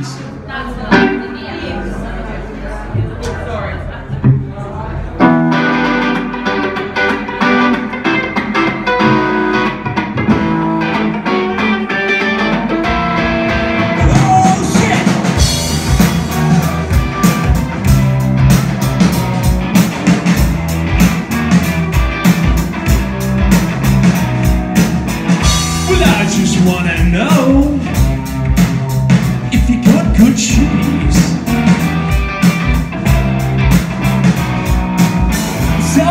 polícia.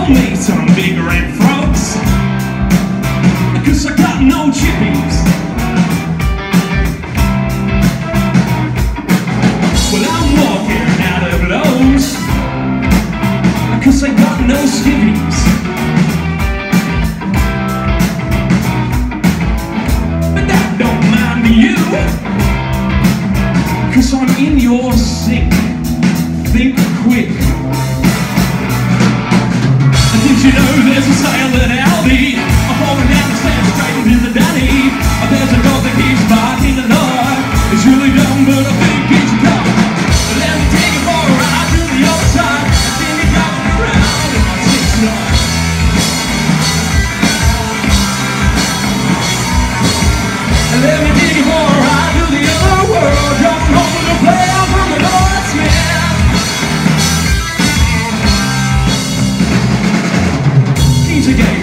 He's some and red Yeah.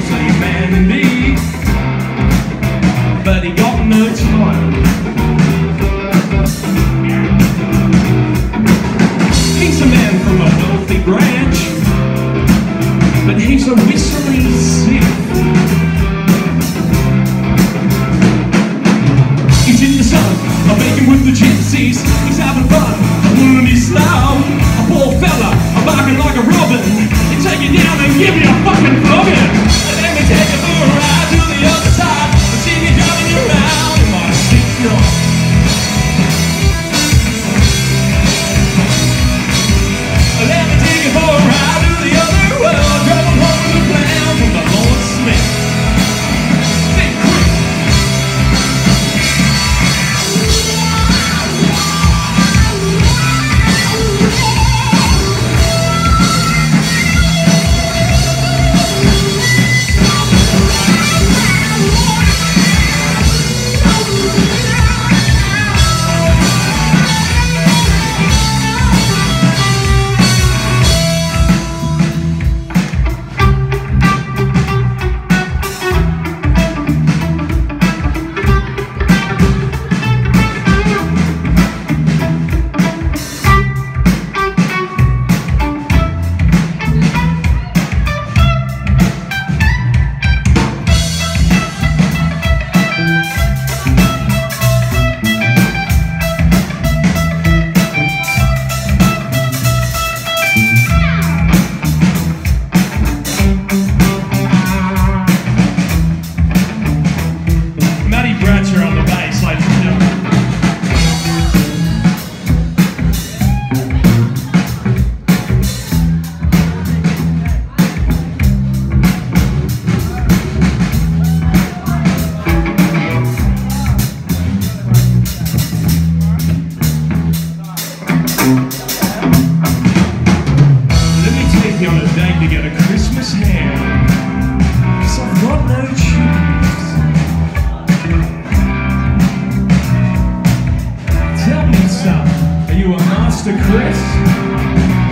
to Chris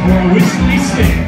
or a whistly stick.